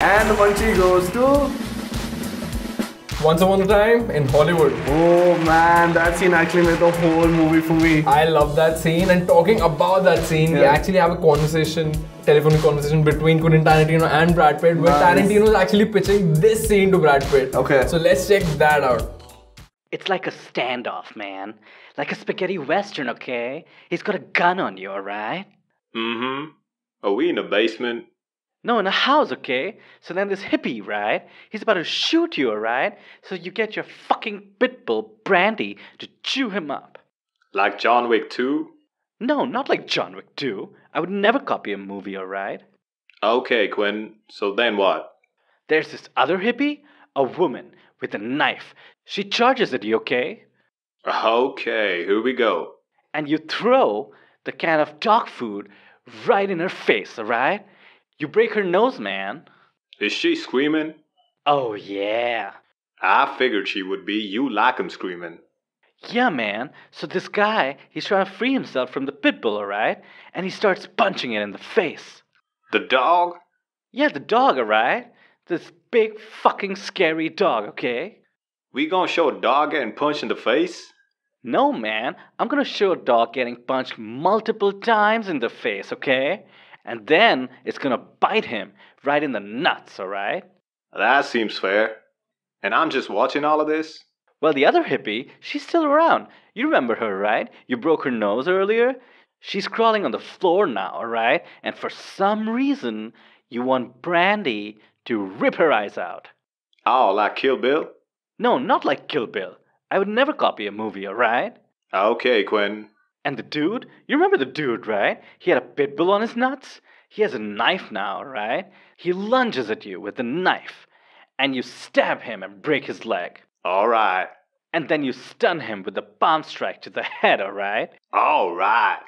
And the Munchy goes to. Once upon a time in Hollywood. Oh man, that scene actually made the whole movie for me. I love that scene. And talking about that scene, we actually have a conversation, telephonic conversation between Quentin Tarantino and Brad Pitt, where Nice. Tarantino is actually pitching this scene to Brad Pitt. Okay. So let's check that out. It's like a standoff, man. Like a spaghetti western, okay? He's got a gun on you, alright? Mm-hmm. Are we in a basement? No, in a house, okay? So then this hippie, right? He's about to shoot you, alright? So you get your fucking pit bull, Brandy, to chew him up. Like John Wick 2? No, not like John Wick 2. I would never copy a movie, alright? Okay, Quinn. So then what? There's this other hippie, a woman with a knife. She charges at you, okay? Okay, here we go. and you throw the can of dog food right in her face, alright? You break her nose, man. Is she screaming? Oh, yeah. I figured she would be. You like 'em screaming. Yeah, man. So this guy, he's trying to free himself from the pit bull, alright? And he starts punching it in the face. The dog? Yeah, the dog, alright? This big fucking scary dog, okay? We gonna show a dog getting punched in the face? No, man. I'm gonna show a dog getting punched multiple times in the face, okay? And then it's gonna bite him right in the nuts, alright? That seems fair. And I'm just watching all of this? Well, the other hippie, she's still around. You remember her, right? You broke her nose earlier? She's crawling on the floor now, alright? And for some reason, you want Brandy to rip her eyes out. Oh, like Kill Bill? No, not like Kill Bill. I would never copy a movie, alright? Okay, Quinn. And the dude? You remember the dude, right? He had a pit bull on his nuts? He has a knife now, right? He lunges at you with the knife, and you stab him and break his leg. Alright. And then you stun him with a palm strike to the head, alright? Alright.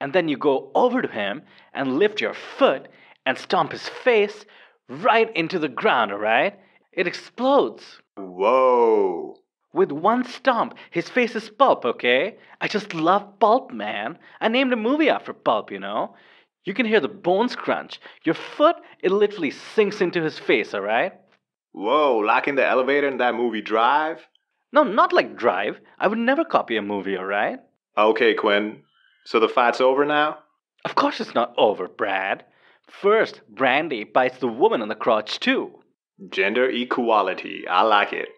and then you go over to him and lift your foot and stomp his face right into the ground, alright? It explodes. Whoa. With one stomp, his face is pulp, okay? I just love pulp, man. I named a movie after pulp, you know? You can hear the bones crunch. Your foot, it literally sinks into his face, alright? Whoa, like in the elevator in that movie Drive? No, not like Drive. I would never copy a movie, alright? Okay, Quinn. So the fight's over now? Of course it's not over, Brad. First, Brandy bites the woman on the crotch, too. Gender equality. I like it.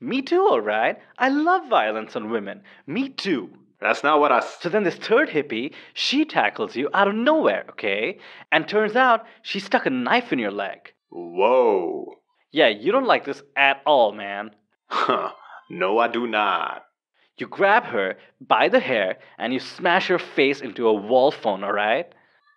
Me too, alright? I love violence on women. Me too. That's not what I. s- So then this third hippie, she tackles you out of nowhere, okay? And turns out she stuck a knife in your leg. Whoa. Yeah, you don't like this at all, man. Huh. No, I do not. You grab her by the hair and you smash her face into a wall phone, alright?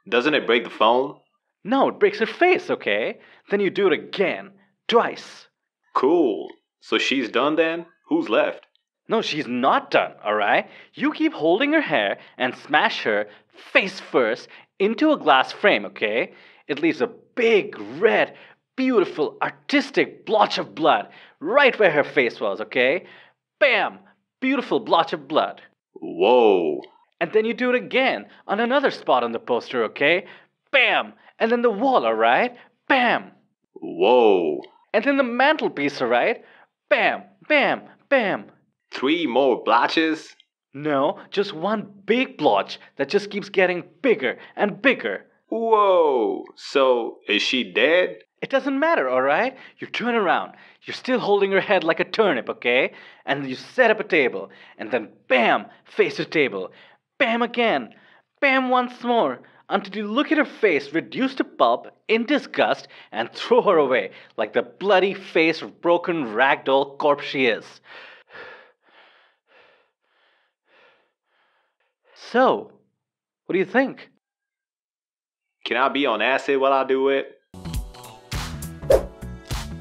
Doesn't it break the phone? No, it breaks her face, okay? Then you do it again, twice. Cool. So she's done then? Who's left? No, she's not done, alright? You keep holding her hair and smash her face first into a glass frame, okay? It leaves a big, red, beautiful, artistic blotch of blood right where her face was, okay? Bam! Beautiful blotch of blood. Whoa. And then you do it again on another spot on the poster, okay? Bam! And then the wall, alright? Bam! Whoa. And then the mantelpiece, alright? Bam! Bam! Bam! Three more blotches? No, just one big blotch that just keeps getting bigger and bigger. Whoa. So is she dead? It doesn't matter, alright? You turn around. You're still holding her head like a turnip, okay? And you set up a table. And then bam! Face the table. Bam again. Bam once more. Until you look at her face reduced to pulp in disgust and throw her away like the bloody face of broken ragdoll corpse she is. So, what do you think? Can I be on acid while I do it?